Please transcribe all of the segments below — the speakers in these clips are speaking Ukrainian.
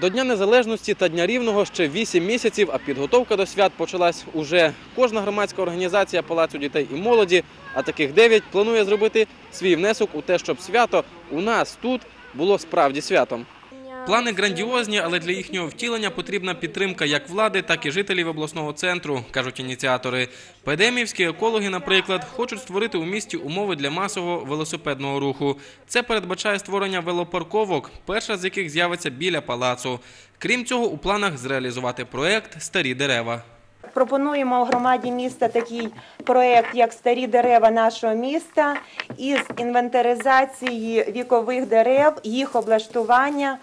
До Дня Незалежності та Дня Рівного ще 8 місяців, а підготовка до свят почалась уже. Кожна громадська організація Палацу дітей і молоді, а таких 9, планує зробити свій внесок у те, щоб свято у нас тут було справді святом. Плани грандіозні, але для їхнього втілення потрібна підтримка як влади, так і жителів обласного центру, кажуть ініціатори. Педемівські екологи, наприклад, хочуть створити у місті умови для масового велосипедного руху. Це передбачає створення велопарковок, перша з яких з'явиться біля палацу. Крім цього, у планах зреалізувати проект Старі дерева. Пропонуємо громаді міста такий проєкт, як старі дерева нашого міста, із інвентаризації вікових дерев, їх облаштування.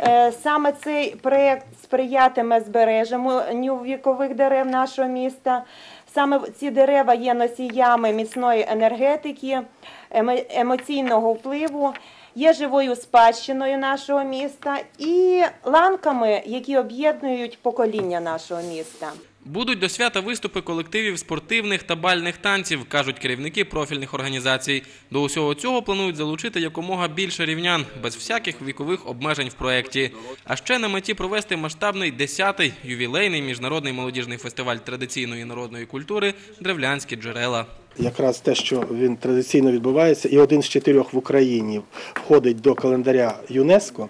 Е, Саме цей проєкт сприятиме збереженню вікових дерев нашого міста. Саме ці дерева є носіями міцної енергетики, емоційного впливу. Є живою спадщиною нашого міста і ланками, які об'єднують покоління нашого міста. Будуть до свята виступи колективів спортивних та бальних танців, кажуть керівники профільних організацій. До усього цього планують залучити якомога більше рівнян, без всяких вікових обмежень в проєкті. А ще на меті провести масштабний 10-й ювілейний міжнародний молодіжний фестиваль традиційної народної культури Древлянські джерела. Якраз те, що він традиційно відбувається, і один з чотирьох в Україні входить до календаря ЮНЕСКО.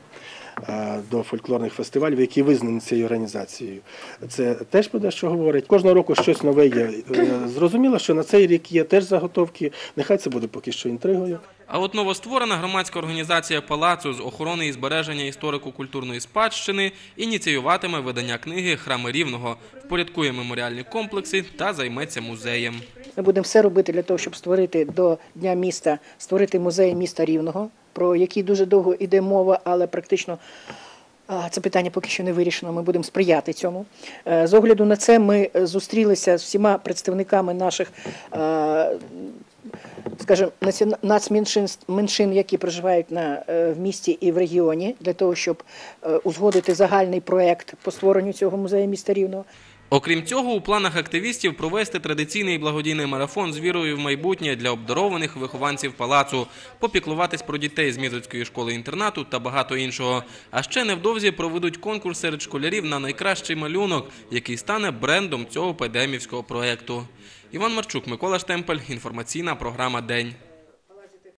Е, До фольклорних фестивалів, які визнані цією організацією, це теж про що говорить. Кожного року щось нове є. Е, Зрозуміло, що на цей рік є теж заготовки. Нехай це буде поки що інтригою. А от новостворена громадська організація Палацу з охорони і збереження історико-культурної спадщини ініціюватиме видання книги Храми Рівного, впорядкує меморіальні комплекси та займеться музеєм. Ми будемо все робити для того, щоб створити до Дня міста, створити музей міста Рівного, про який дуже довго йде мова, але практично це питання поки що не вирішено. Ми будемо сприяти цьому. Е, З огляду на це ми е, зустрілися з всіма представниками наших. е, Скажімо, нацменшин, меншин, які проживають на, в місті і в регіоні, для того, щоб узгодити загальний проєкт по створенню цього музею міста Рівного. Окрім цього, у планах активістів провести традиційний благодійний марафон з вірою в майбутнє для обдарованих вихованців палацу, попіклуватись про дітей з Мізоцької школи-інтернату та багато іншого. А ще невдовзі проведуть конкурс серед школярів на найкращий малюнок, який стане брендом цього педемівського проєкту. Іван Марчук, Микола Штемпель, інформаційна програма День.